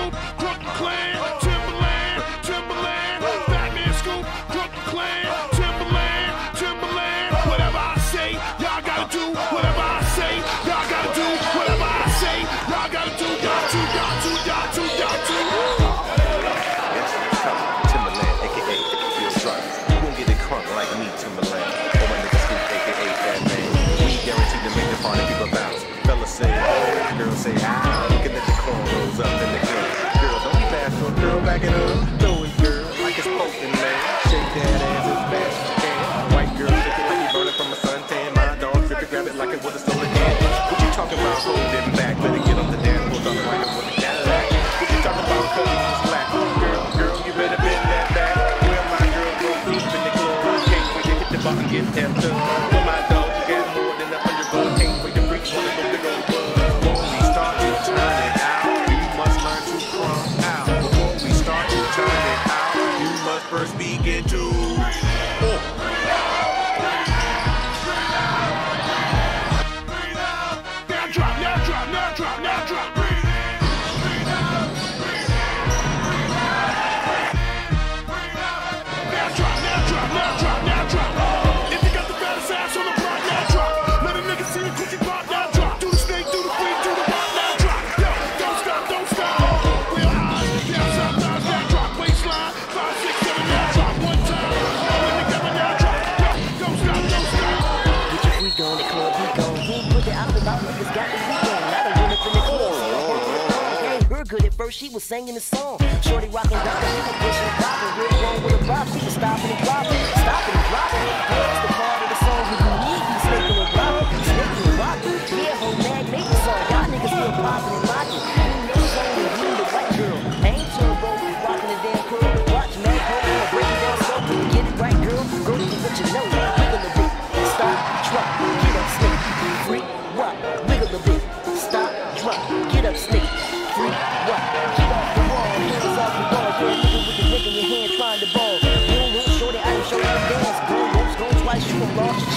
Scoop, Crooked Clan, Timbaland, Timbaland, Fatman Scoop, Crooked Clan, Timbaland, Timbaland. Whatever I say, y'all gotta do. Whatever I say, y'all gotta do. Whatever I say, y'all gotta do. Got to, got to, got to, got. Timbaland, aka Bill Drunk. You won't get a crunk like me, Timbaland. Or my nigga Scoop, aka Batman. We guaranteed to make the party people bounce. Fellas say, oh, girls say. Ah. Em. First, she was singing the song. Shorty rockin' down, pushing and popping. Real wrong with a bop, she was stopping and dropping. Stopping and dropping. That's the part of the song where you need be snaking and dropping.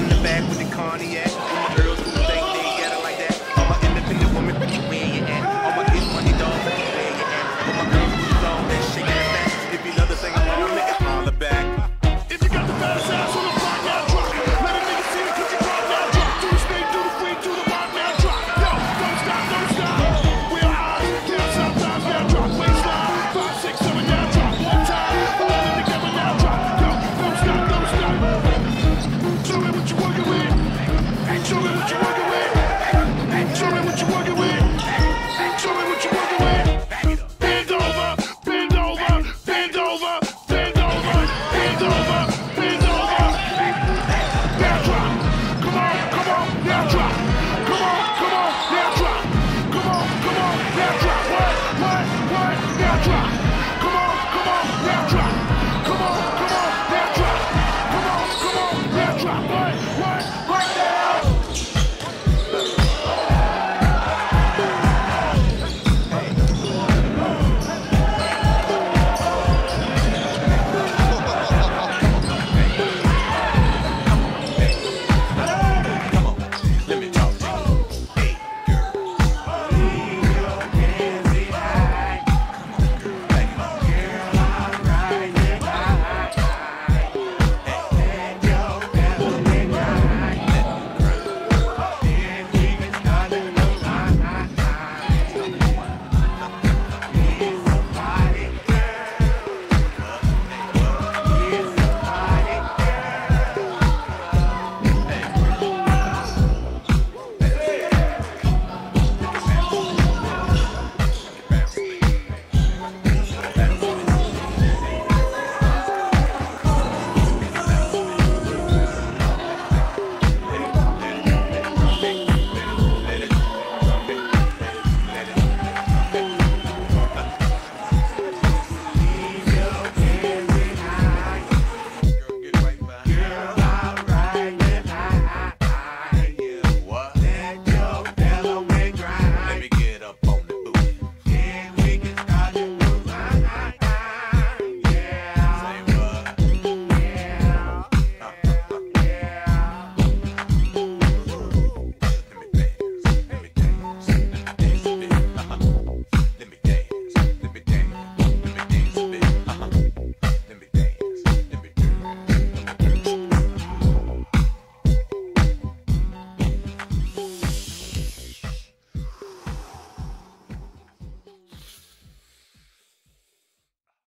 in the back with the cognac. Chopper!